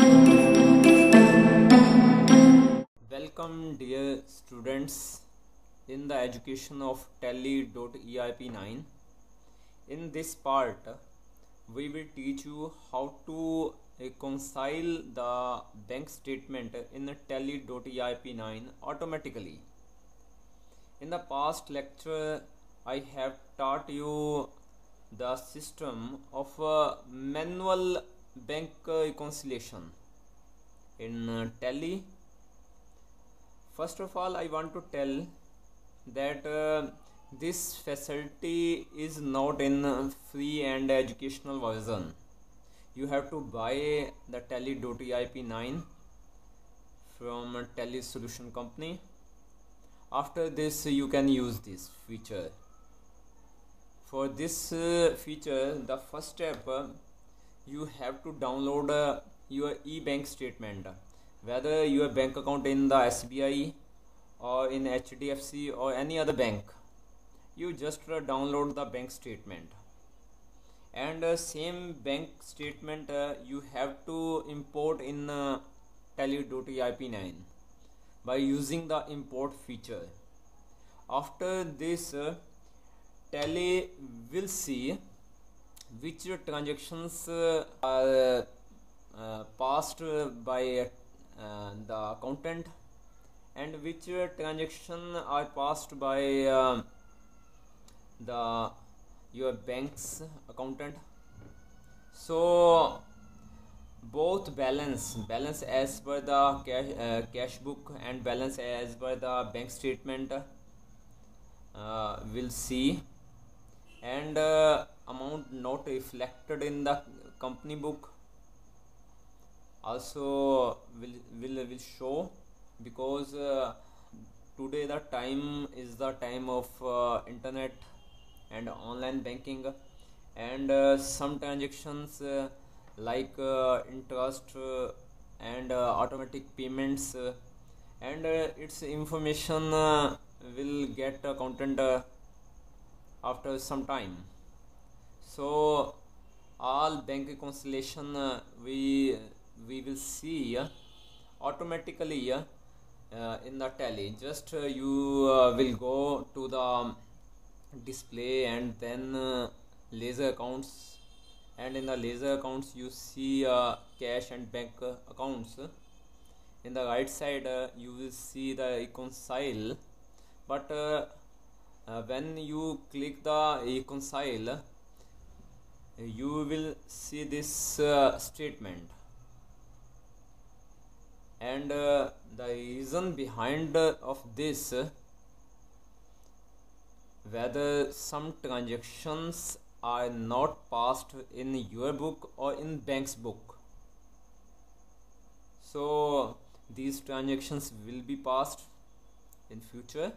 Welcome dear students in the education of tally.erp9 in this part we will teach you how to reconcile the bank statement in tally.erp9 automatically. In the past lecture i have taught you the system of uh, manual bank reconciliation. In uh, tally first of all i want to tell that uh, this facility is not in free and educational version. You have to buy the tally.erp9 from tally solution company. After this you can use this feature. For this uh, feature the first step uh, you have to download uh, your e-bank statement. Whether your bank account in the SBI or in HDFC or any other bank you just uh, download the bank statement. And uh, same bank statement uh, you have to import in uh, tally.erp9 by using the import feature. After this uh, tally will see which transactions uh, are uh, passed by uh, the accountant and which uh, transaction are passed by uh, the your bank's accountant. So both balance balance as per the cash uh, cash book and balance as per the bank statement uh, will see and uh, amount not reflected in the company book. Also will will will show because uh, today the time is the time of uh, internet and online banking. And uh, some transactions uh, like uh, interest and automatic payments and its information will get content after some time. So all bank reconciliation uh, we we will see uh, automatically uh, uh, in the tally. Just uh, you uh, will go to the um, display and then ledger accounts. And in the ledger accounts you see cash and bank accounts. In the right side you will see the reconcile but uh, when you click the reconcile you will see this uh, statement. And uh, the reason behind uh, of this whether some transactions are not passed in your book or in bank's book. So these transactions will be passed in future